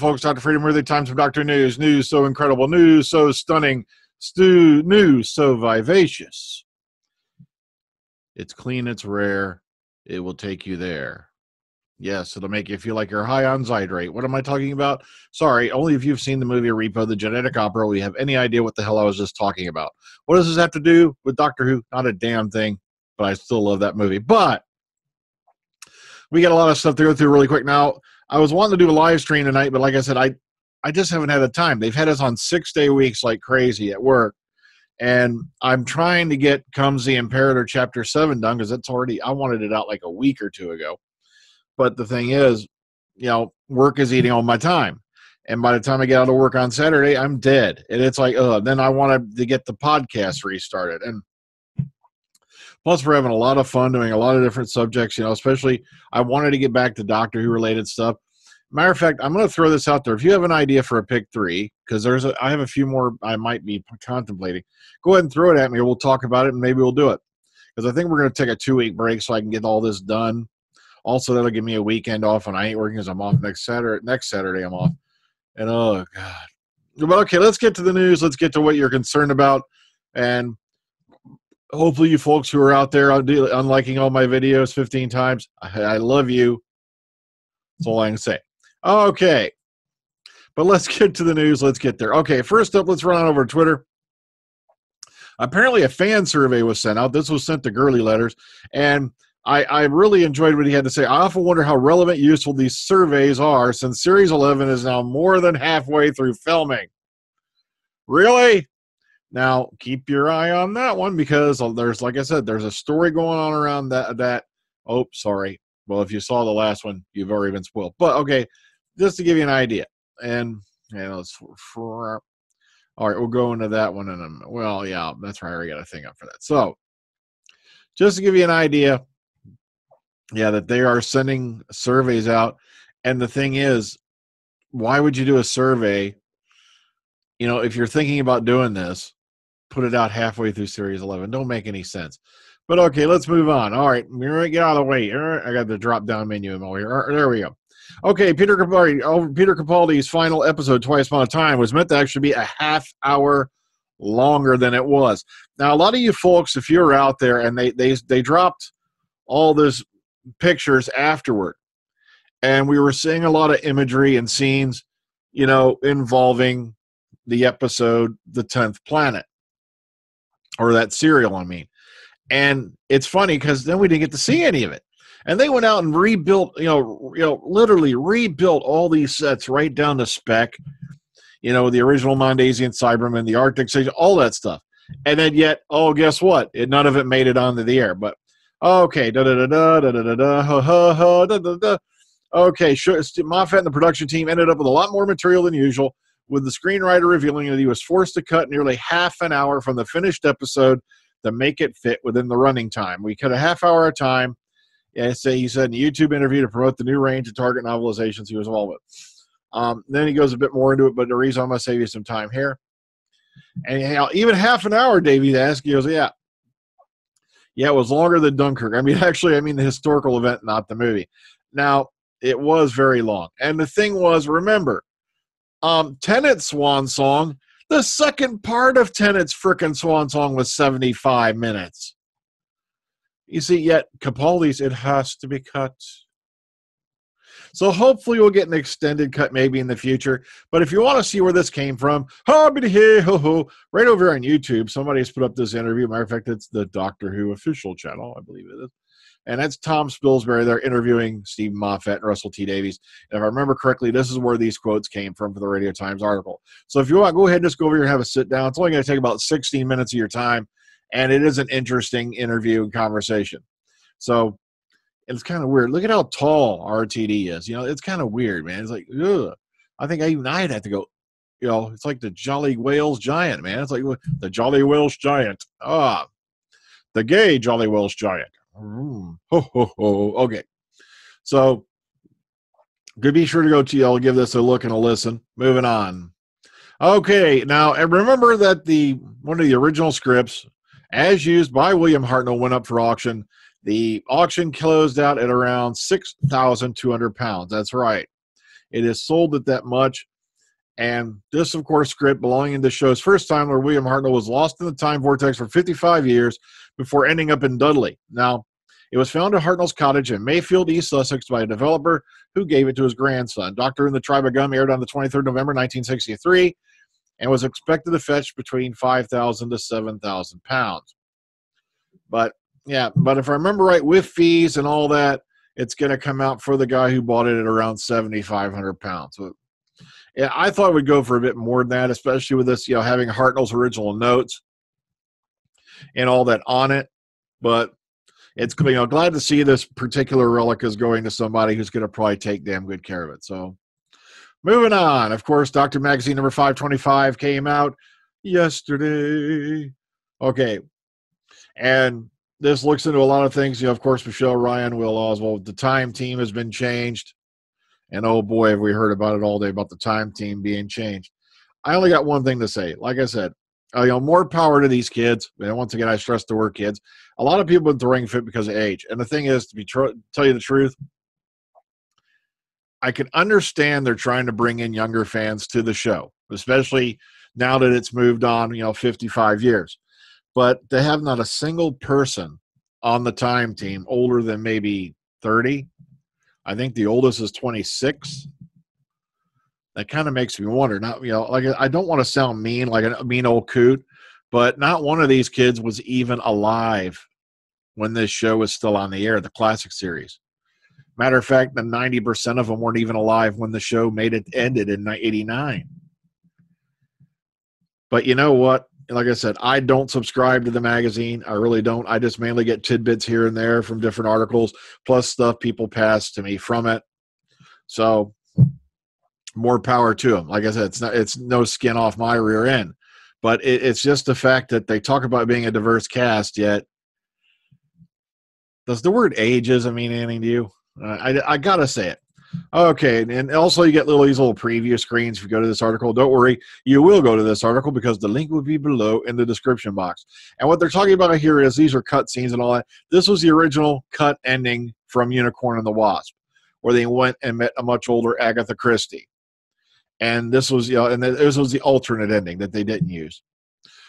folks. Dr. Freedom Worthy Times from Dr. News. News so incredible. News so stunning. Stu news so vivacious. It's clean, it's rare. It will take you there. Yes, it'll make you feel like you're high on Zydrate. What am I talking about? Sorry, only if you've seen the movie Repo, the Genetic Opera, we have any idea what the hell I was just talking about. What does this have to do with Doctor Who? Not a damn thing, but I still love that movie. But we got a lot of stuff to go through really quick. Now, I was wanting to do a live stream tonight, but like I said, I I just haven't had the time. They've had us on six day weeks like crazy at work. And I'm trying to get Comes the Imperator chapter seven done because it's already I wanted it out like a week or two ago. But the thing is, you know, work is eating all my time. And by the time I get out of work on Saturday, I'm dead. And it's like, oh, then I wanted to get the podcast restarted. And plus we're having a lot of fun doing a lot of different subjects, you know, especially I wanted to get back to Doctor Who related stuff. Matter of fact, I'm going to throw this out there. If you have an idea for a pick three, because there's a, I have a few more I might be contemplating. Go ahead and throw it at me. We'll talk about it, and maybe we'll do it. Because I think we're going to take a two week break so I can get all this done. Also, that'll give me a weekend off, and I ain't working because I'm off next Saturday. Next Saturday, I'm off. And oh god. But okay, let's get to the news. Let's get to what you're concerned about, and hopefully, you folks who are out there unliking all my videos 15 times, I, I love you. That's all I can say. Okay. But let's get to the news. Let's get there. Okay, first up, let's run on over to Twitter. Apparently, a fan survey was sent out. This was sent to Girly Letters. And I, I really enjoyed what he had to say. I often wonder how relevant, useful these surveys are since Series 11 is now more than halfway through filming. Really? Now, keep your eye on that one because uh, there's, like I said, there's a story going on around that. that oh, sorry. Well, if you saw the last one, you've already been spoiled. But okay, just to give you an idea. And it's for, all right, we'll go into that one in a well, yeah, that's right. I already got a thing up for that. So, just to give you an idea, yeah, that they are sending surveys out, and the thing is, why would you do a survey? You know, if you're thinking about doing this, put it out halfway through Series 11. Don't make any sense. But okay, let's move on. All right, get out of the way. I got the drop down menu in here. There we go. Okay, Peter Capaldi, oh, Peter Capaldi's final episode, Twice Upon a Time, was meant to actually be a half hour longer than it was. Now, a lot of you folks, if you're out there and they they they dropped all this pictures afterward, and we were seeing a lot of imagery and scenes, you know, involving the episode "The Tenth Planet" or that serial. I mean, and it's funny because then we didn't get to see any of it. And they went out and rebuilt you know you know literally rebuilt all these sets right down to spec you know the original mondasian cyberman the arctic station all that stuff. And then yet oh guess what? It, none of it made it onto the air but okay da da da da da da da ha ha ha da da da. Okay sure, moffat and the production team ended up with a lot more material than usual with the screenwriter revealing that he was forced to cut nearly half an hour from the finished episode to make it fit within the running time we cut a half hour at a time yeah, say he said in a YouTube interview to promote the new range of target novelizations he was involved with. Um, then he goes a bit more into it, but the reason I'm going to save you some time here. And even half an hour, Davey asked, he goes, yeah. Yeah, it was longer than Dunkirk. I mean, actually, I mean the historical event, not the movie. Now, it was very long. And the thing was, remember, um, Tennant's swan song, the second part of Tennant's frickin' swan song was 75 minutes. You see, yet Capaldi's, it has to be cut. So hopefully we'll get an extended cut maybe in the future. But if you want to see where this came from, right over on YouTube, somebody's put up this interview. Matter of fact, it's the Doctor Who official channel, I believe it is. And that's Tom Spilsbury. They're interviewing Steve Moffat and Russell T Davies. And if I remember correctly, this is where these quotes came from for the Radio Times article. So if you want, go ahead and just go over here and have a sit down. It's only going to take about 16 minutes of your time and it is an interesting interview and conversation. So it's kind of weird. Look at how tall RTD is. You know, it's kind of weird, man. It's like, ugh. I think I even I'd have to go. You know, it's like the Jolly Wales Giant, man. It's like the Jolly Welsh Giant. Ah, the gay Jolly Welsh Giant. Ho, ho, ho. Okay. So, good. Be sure to go to y'all. Give this a look and a listen. Moving on. Okay, now eh, remember that the one of the original scripts as used by William Hartnell, went up for auction. The auction closed out at around 6,200 pounds. That's right. It is sold at that much. And this, of course, script belonging to the show's first time where William Hartnell was lost in the time vortex for 55 years before ending up in Dudley. Now, it was found at Hartnell's cottage in Mayfield, East Sussex, by a developer who gave it to his grandson. Doctor in the Tribe of Gum aired on the 23rd November 1963 and was expected to fetch between 5,000 to 7,000 pounds. But yeah, but if I remember right, with fees and all that, it's going to come out for the guy who bought it at around 7,500 pounds. So, yeah, I thought would go for a bit more than that, especially with this, you know, having Hartnell's original notes and all that on it. But it's you know glad to see this particular relic is going to somebody who's going to probably take damn good care of it. So moving on, of course, Doctor Magazine number five twenty five came out yesterday. Okay, and this looks into a lot of things. You know, of course, Michelle Ryan, Will Oswald, the time team has been changed, and oh boy, have we heard about it all day about the time team being changed. I only got one thing to say. Like I said, uh, you know, more power to these kids. And once again, I stress the word kids. A lot of people into the ring fit because of age. And the thing is, to be tr- tell you the truth, I can understand they're trying to bring in younger fans to the show, especially now that it's moved on, you know, 55 years. But they have not a single person on the time team older than maybe 30. I think the oldest is 26 that kind of makes me wonder. Not you know, like I don't want to sound mean, like a mean old coot, but not one of these kids was even alive when this show was still on the air, the classic series. Matter of fact, the ninety percent of them weren't even alive when the show made it ended in '89. But you know what? Like I said, I don't subscribe to the magazine. I really don't. I just mainly get tidbits here and there from different articles, plus stuff people pass to me from it. So more power to them. Like I said, it's not it's no skin off my rear end, but it, it's just the fact that they talk about being a diverse cast. Yet, does the word ageism mean anything to you? I I gotta say it. Okay, and also you get little these little preview screens if you go to this article. Don't worry, you will go to this article because the link will be below in the description box. And what they're talking about here is these are cut scenes and all that. This was the original cut ending from Unicorn and the Wasp, where they went and met a much older Agatha Christie and this was you know and this was the alternate ending that they didn't use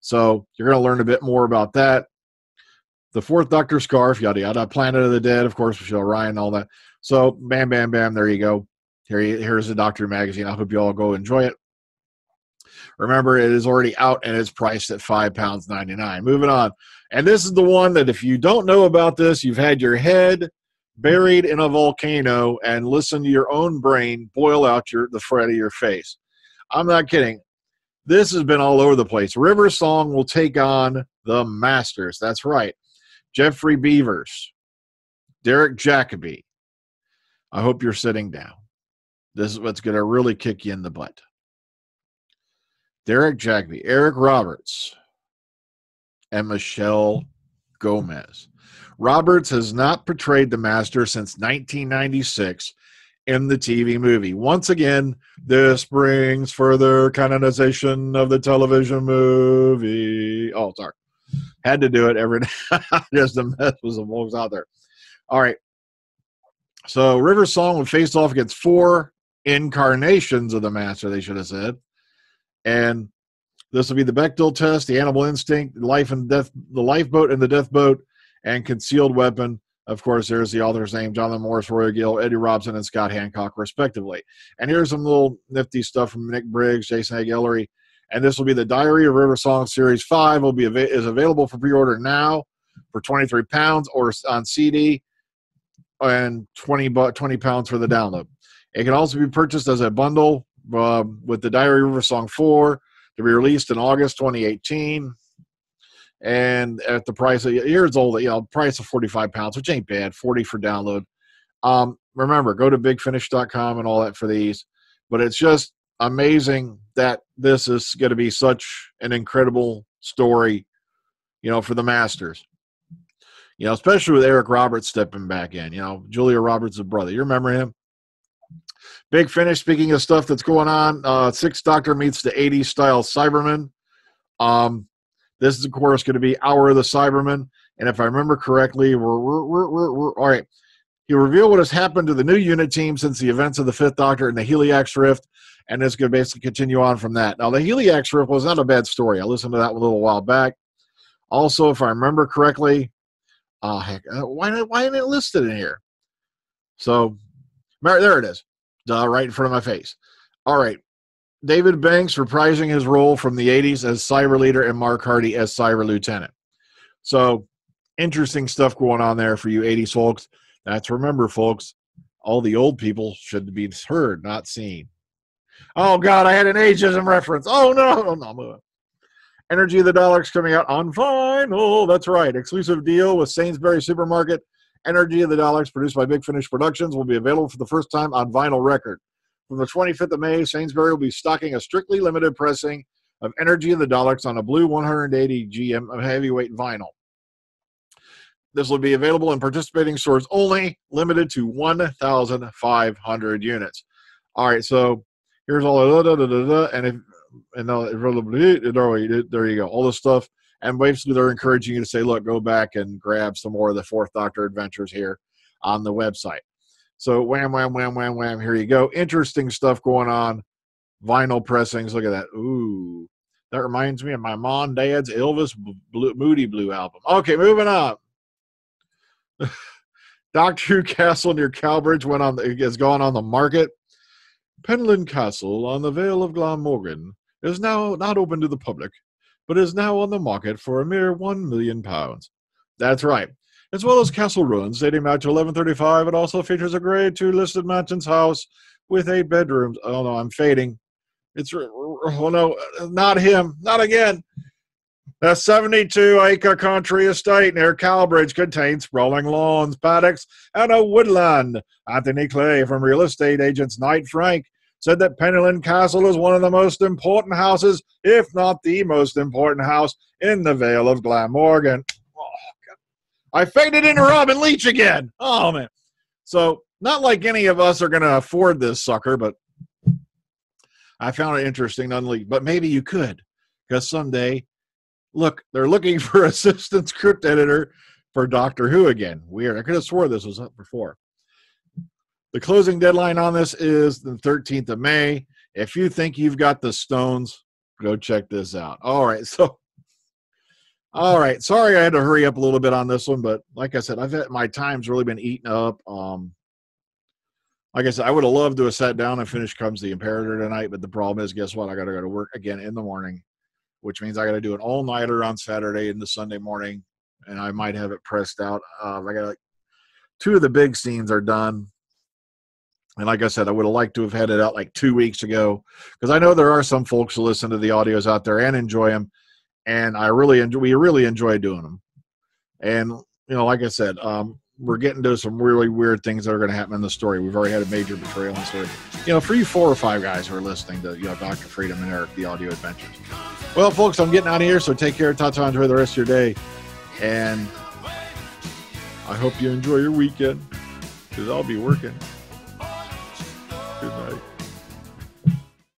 so you're going to learn a bit more about that the fourth doctor scarf yada yada planet of the dead of course michelle ryan all that so bam bam bam there you go here here's the doctor magazine i hope you all go enjoy it remember it is already out and it's priced at five pounds 99 moving on and this is the one that if you don't know about this you've had your head buried in a volcano and listen to your own brain boil out your the fret of your face. I'm not kidding. This has been all over the place. River Song will take on the Masters. That's right. Geoffrey Beevers, Derek Jacobi. I hope you're sitting down. This is what's going to really kick you in the butt. Derek Jacobi, Eric Roberts, and Michelle Gomez. Roberts has not portrayed the Master since 1996 in the TV movie. Once again, this brings further canonization of the television movie. Oh, sorry. Had to do it every day. Just the mess was the most out there. All right. So River Song would face off against four incarnations of the Master, they should have said. And this will be the Bechdel test, the animal instinct, life and death, the lifeboat and the death boat, and concealed weapon. Of course, there's the author's name, Jonathan Morris, Roy Gill, Eddie Robson, and Scott Handcock, respectively. And here's some little nifty stuff from Nick Briggs, Jason Haigh Ellery. And this will be the Diary of River Song Series 5 will be av- is available for pre-order now for 23 pounds or on CD and 20 bu- 20 pounds for the download. It can also be purchased as a bundle uh, with the Diary River Song 4 to be released in August 2018 and at the price of years old, you know, price of 45 pounds, which ain't bad, 40 for download. Um, remember, go to bigfinish.com and all that for these. But it's just amazing that this is going to be such an incredible story, you know, for the Masters. You know, especially with Eric Roberts stepping back in. You know, Julia Roberts' brother. You remember him? Big Finish. Speaking of stuff that's going on, uh, Six Doctor meets the 80s style Cyberman. Um, this is, of course, going to be Hour of the Cyberman. And if I remember correctly, we're, we're, we're, we're, we're all right. He revealed what has happened to the new unit team since the events of the Fifth Doctor and the Helliax Rift, and it's going to basically continue on from that. Now, the Helliax Rift was not a bad story. I listened to that a little while back. Also, if I remember correctly, oh heck, uh, why not, why isn't it listed in here? So, there it is, uh, right in front of my face. All right, David Banks reprising his role from the 80s as Cyber Leader and Mark Hardy as Cyber Lieutenant. So, interesting stuff going on there for you 80s folks. That's remember, folks, all the old people should be heard, not seen. Oh, God, I had an ageism reference. Oh, no, no, no. Energy of the Daleks coming out on vinyl. That's right. Exclusive deal with Sainsbury Supermarket. Energy of the Daleks, produced by Big Finish Productions, will be available for the first time on vinyl record. From the 25th of May, Sainsbury will be stocking a strictly limited pressing of Energy of the Daleks on a blue 180 GM of heavyweight vinyl. This will be available in participating stores only, limited to 1,500 units. All right, so here's all the da, da, da, da, and if and there you go, all this stuff. And basically, they're encouraging you to say, look, go back and grab some more of the Fourth Doctor adventures here on the website. So wham, wham, wham, wham, wham. Here you go. Interesting stuff going on. Vinyl pressings. Look at that. Ooh, that reminds me of my mom, dad's Elvis Blue, Moody Blue album. Okay, moving on. Doctor Who Castle near Cowbridge went on the, has gone on the market. Penllyn Castle on the Vale of Glamorgan is now not open to the public, but is now on the market for a mere one million pounds. That's right. As well as castle ruins dating back to 1135, it also features a grade two listed mansion's house with eight bedrooms. Oh no, I'm fading. It's oh no, not him, not again. The 72 acre country estate near Cowbridge contains sprawling lawns, paddocks, and a woodland. Anthony Clay from real estate agents Knight Frank said that Penllyn Castle is one of the most important houses, if not the most important house, in the Vale of Glamorgan. Oh, I faded into Robin Leach again. Oh, man. So, not like any of us are going to afford this sucker, but I found it interesting, nonetheless. But maybe you could, because someday look, they're looking for assistant script editor for Doctor Who again. Weird. I could have swore this was up before. The closing deadline on this is the 13th of May. If you think you've got the stones, go check this out. All right. So, all right. Sorry I had to hurry up a little bit on this one, but like I said, I've had my time's really been eaten up. Um, like I said, I would have loved to have sat down and finished Comes the Imperator tonight, but the problem is, guess what? I got to go to work again in the morning which means I got to do an all nighter on Saturday the Sunday morning, and I might have it pressed out. Uh, I got like two of the big scenes are done. And like I said, I would have liked to have had it out like two weeks ago because I know there are some folks who listen to the audios out there and enjoy them, and I really enjoy. We really enjoy doing them. And you know, like I said, um, we're getting to some really weird things that are going to happen in the story. We've already had a major betrayal in the story. You know, for you four or five guys who are listening to you know Doctor Freedom and Eric, the audio adventures. Well, folks, I'm getting out of here, so take care. Tata, enjoy the rest of your day. And I hope you enjoy your weekend because I'll be working.